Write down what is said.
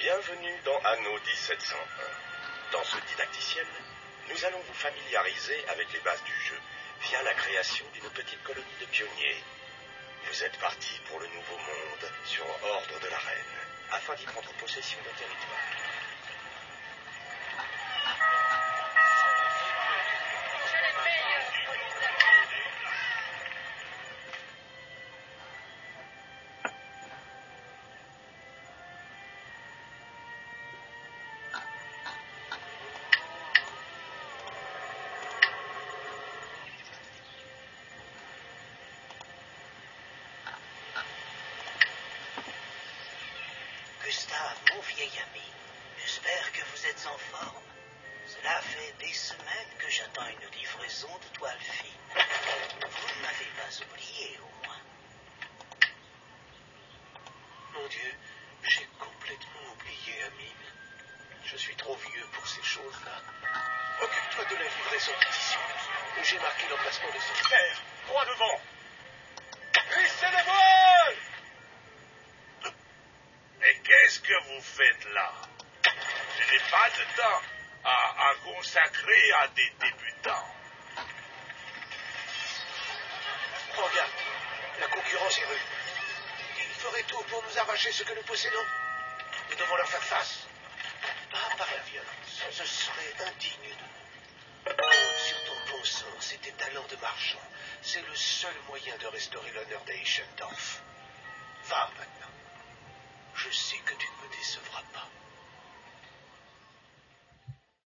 Bienvenue dans Anno 1701. Dans ce didacticiel, nous allons vous familiariser avec les bases du jeu via la création d'une petite colonie de pionniers. Vous êtes partis pour le nouveau monde sur ordre de la reine, afin d'y prendre possession d'un territoire. Gustave, mon vieil ami, j'espère que vous êtes en forme. Cela fait des semaines que j'attends une livraison de toile fine. Vous ne m'avez pas oublié, au moins. Mon Dieu, j'ai complètement oublié Amine. Je suis trop vieux pour ces choses-là. Occupe-toi de la livraison d'édition. J'ai marqué l'emplacement de son Père, droit devant que vous faites là Je n'ai pas de temps à, consacrer à des débutants. Regarde, la concurrence est rude. Ils feraient tout pour nous arracher ce que nous possédons. Nous devons leur faire face. Pas par la violence. Ce serait indigne de nous. Sur ton bon sens et tes talents de marchand. C'est le seul moyen de restaurer l'honneur maintenant.